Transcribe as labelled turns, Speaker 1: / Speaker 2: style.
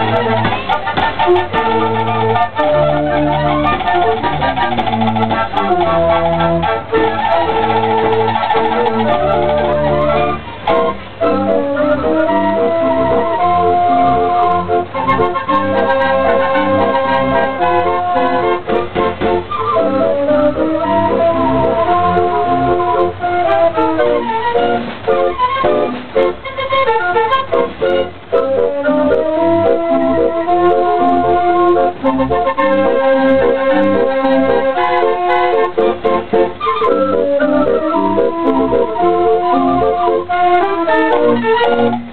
Speaker 1: Thank you. Música